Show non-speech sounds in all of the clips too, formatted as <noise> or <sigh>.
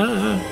Oh.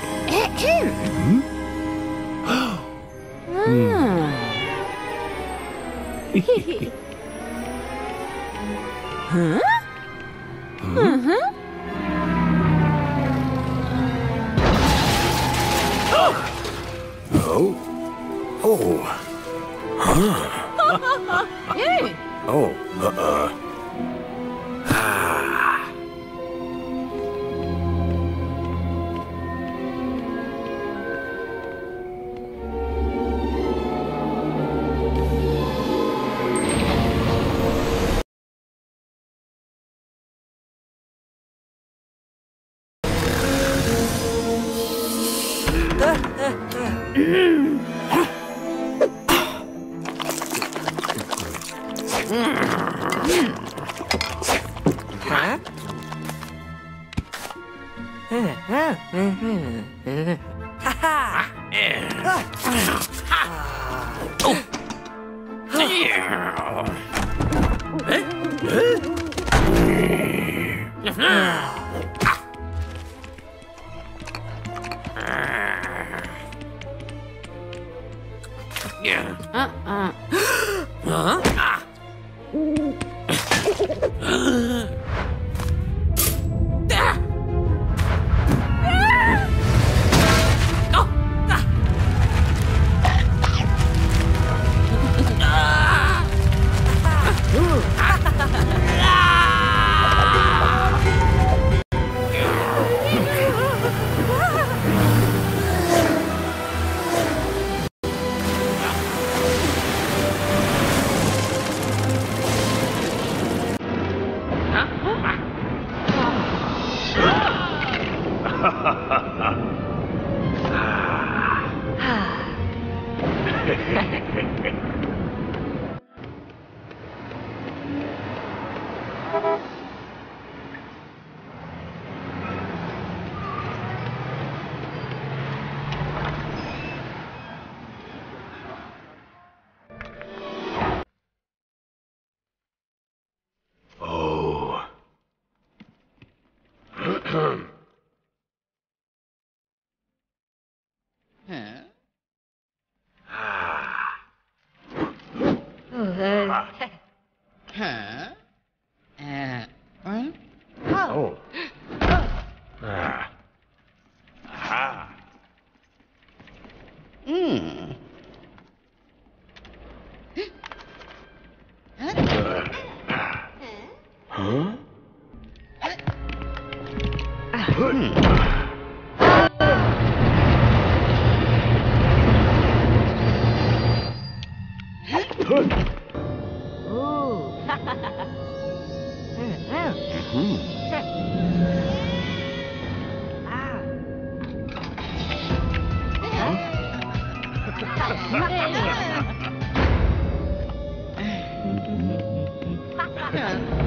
Hmm.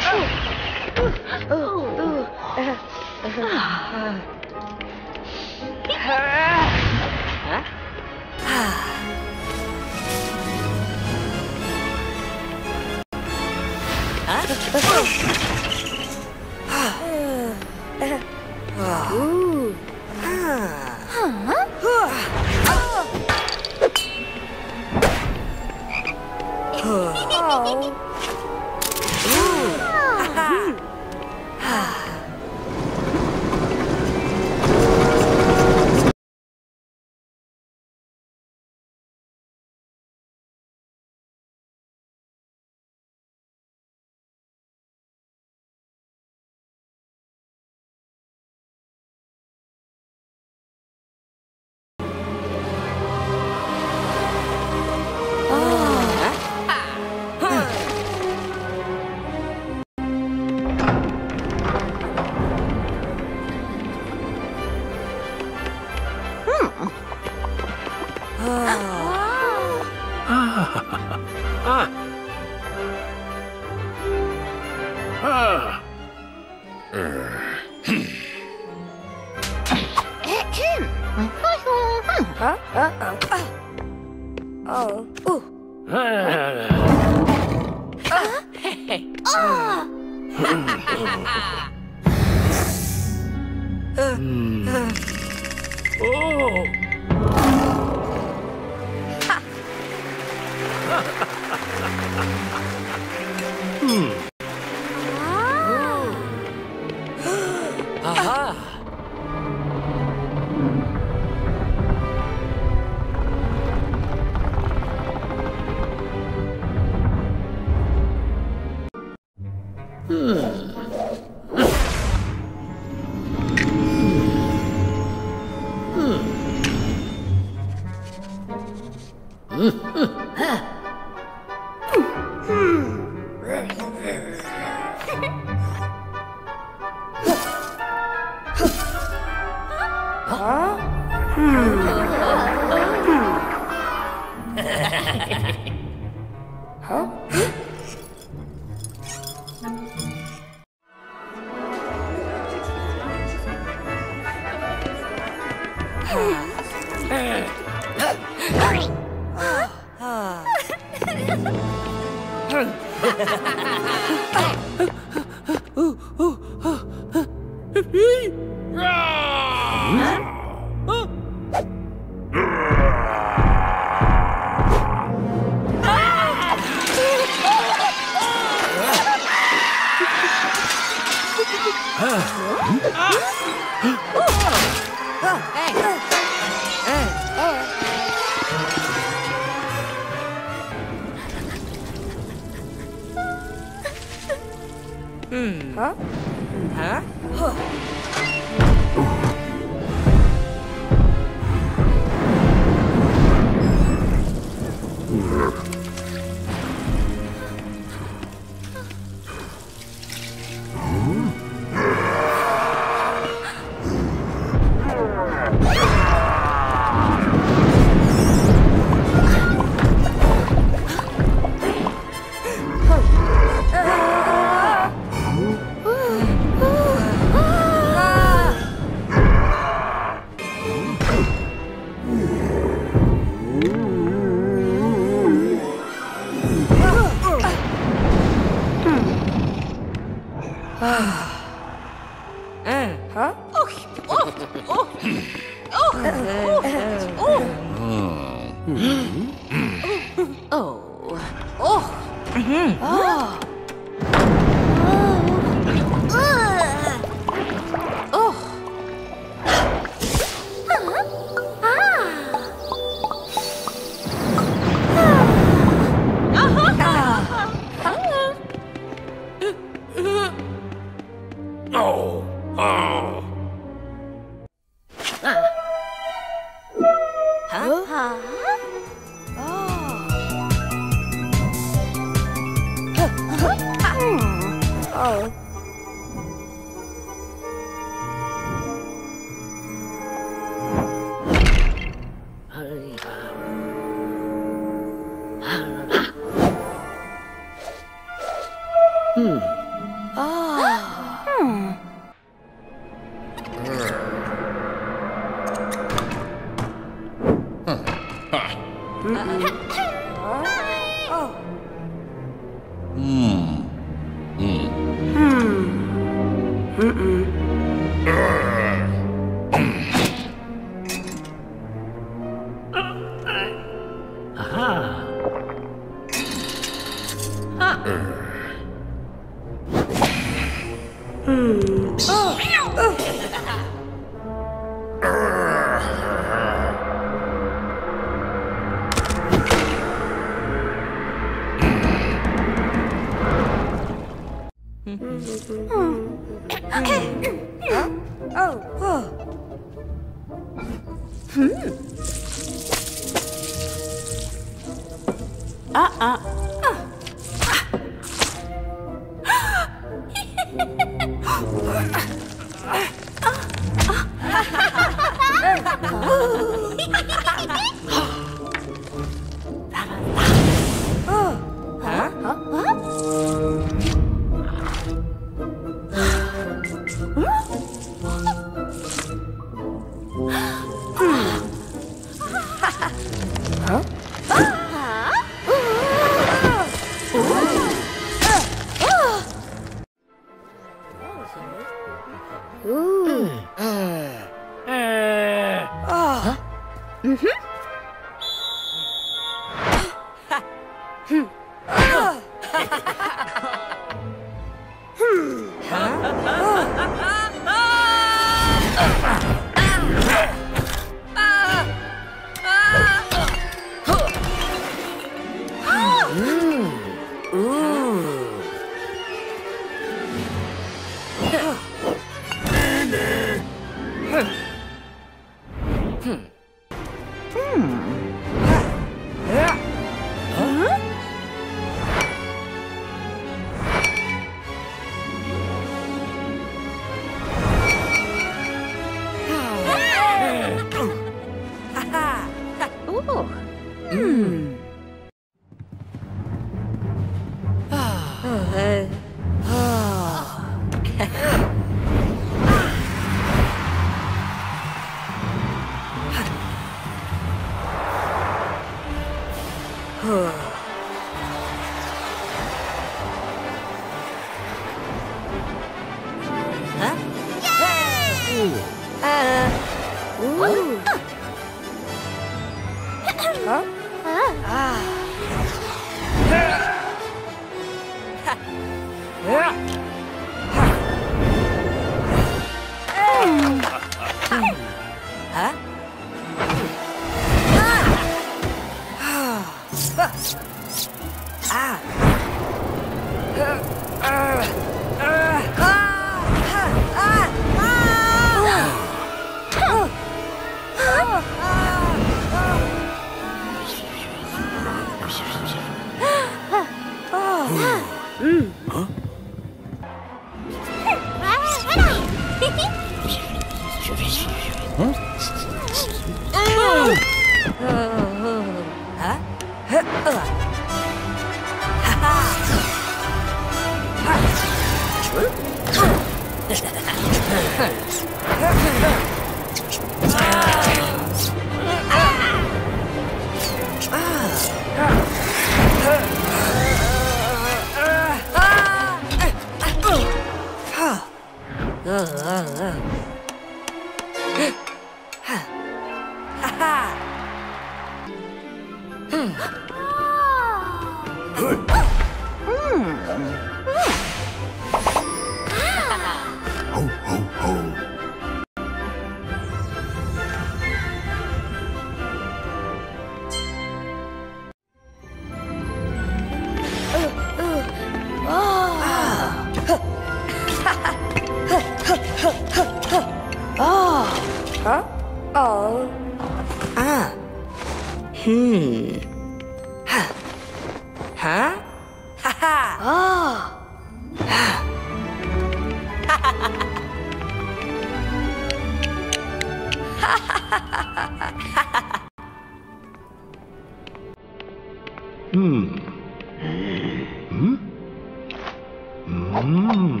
嗯，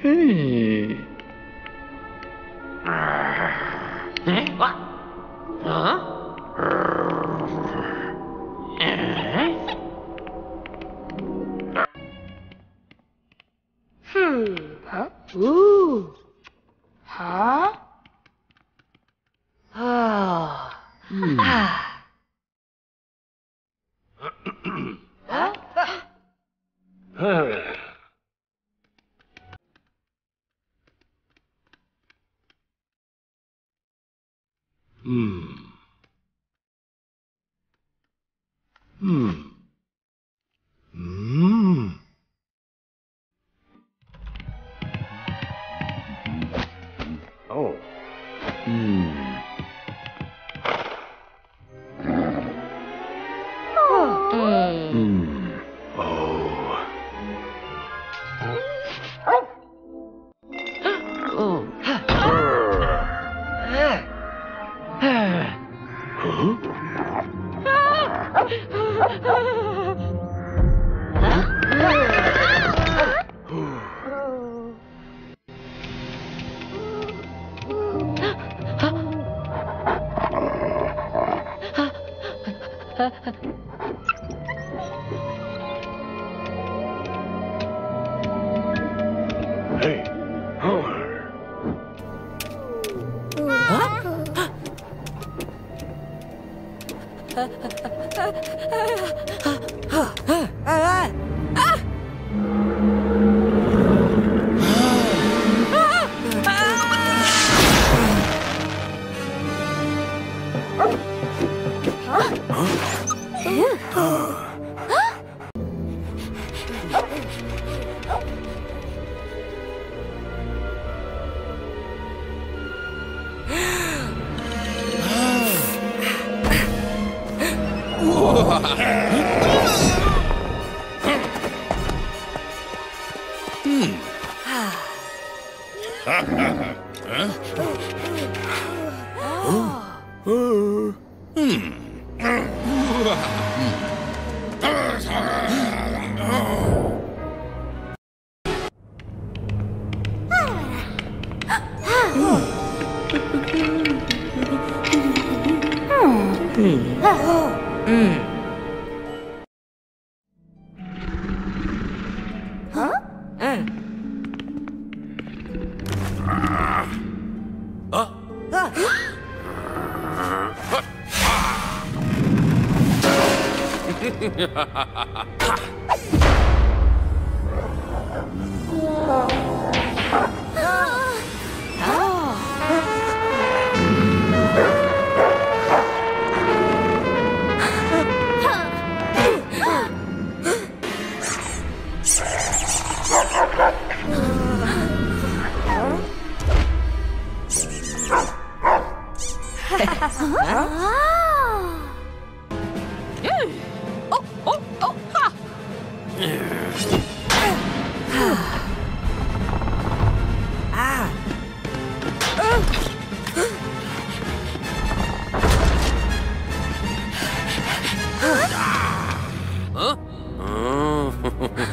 嘿，啊，哎，我，啊。<gasps> Hmm.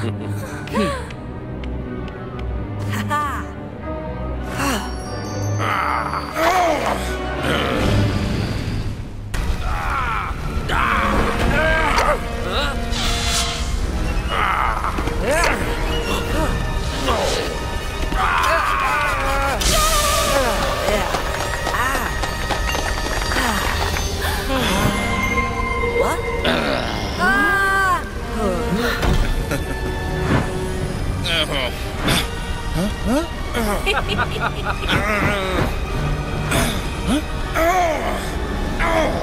Oh. Hmm. Mm. Hmm. Oh. Oh. Oh. <laughs> Hmm.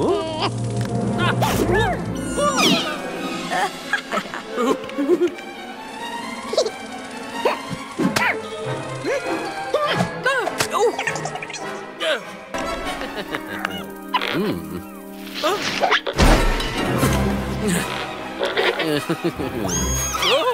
Oh! <laughs> <laughs>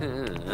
うん。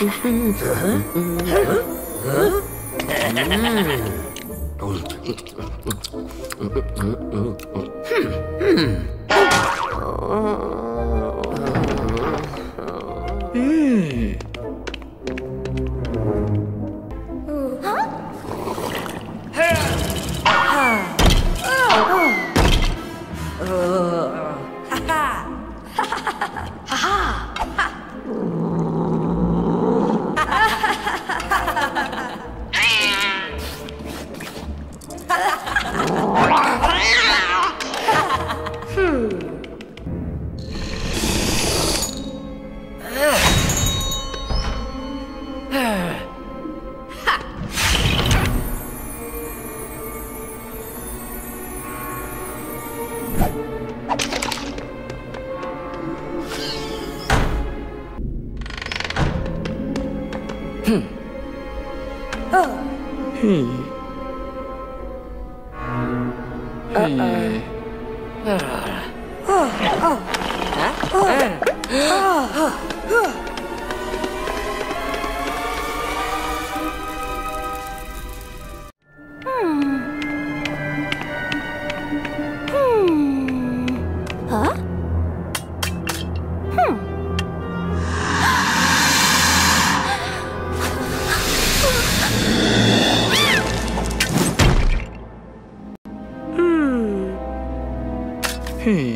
嗯嗯嗯。Okay.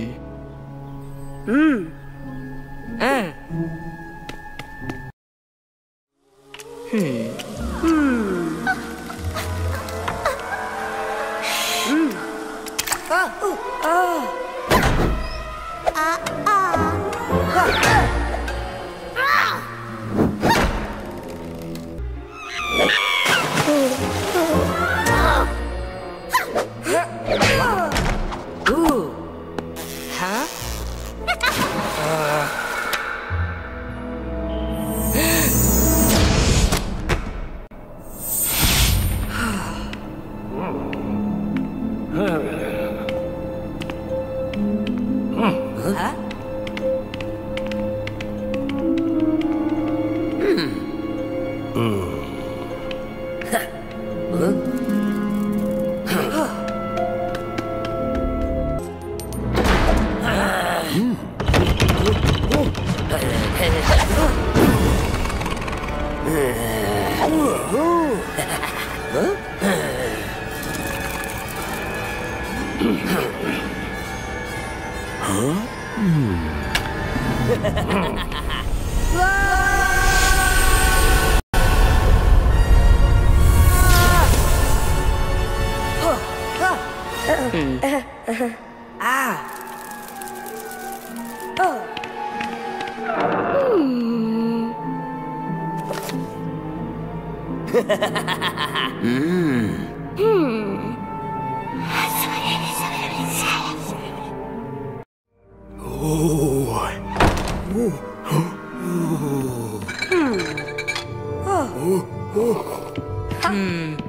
Hmm.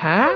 哈，